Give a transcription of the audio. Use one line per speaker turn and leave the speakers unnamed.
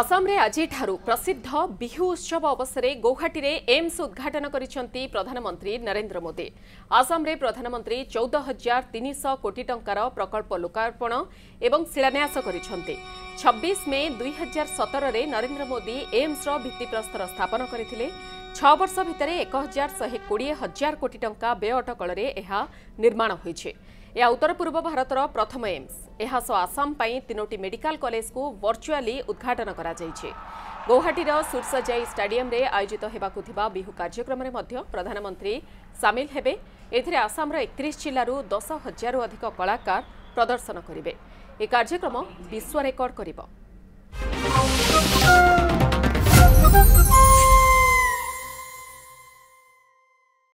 আসামে আজিঠার প্রসিদ্ধ বিহু উৎসব অবসরে গৌহাটিরে এমস উদ্ঘাটন করেছেন প্রধানমন্ত্রী নরেন্দ্র মোদি আসামে প্রধানমন্ত্রী চৌদ হাজার তিনশ কোটি টাকার প্রকল্প লোকার্পণ এবং শিলান্যাস করেছেন ছবিশ মে দুই হাজার সতরের নরেন্দ্র মোদি এমসর ভিত্তিপ্রস্তর স্থাপন করে ছর্ষ ভিতরে এক হাজার শহে কোড়ি হাজার কোটি টাকা ব্যয় অটকলের নির্মাণ হয়েছে ଏହା ଉତ୍ତର ପୂର୍ବ ଭାରତର ପ୍ରଥମ ଏମ୍ସ ଏହା ସହ ଆସାମ ପାଇଁ ତିନୋଟି ମେଡିକାଲ କଲେଜକୁ ଭର୍ଚୁଆଲି ଉଦ୍ଘାଟନ କରାଯାଇଛି ଗୌହାଟୀର ସୁର୍ସଜାଇ ଷ୍ଟାଡିୟମରେ ଆୟୋଜିତ ହେବାକୁ ଥିବା ବିହୁ କାର୍ଯ୍ୟକ୍ରମରେ ମଧ୍ୟ ପ୍ରଧାନମନ୍ତ୍ରୀ ସାମିଲ ହେବେ ଏଥିରେ ଆସାମର ଏକତିରିଶ ଜିଲ୍ଲାରୁ ଦଶ ହଜାରରୁ ଅଧିକ କଳାକାର ପ୍ରଦର୍ଶନ କରିବେ ଏହି କାର୍ଯ୍ୟକ୍ରମ ବିଶ୍ୱ ରେକର୍ଡ କରିବ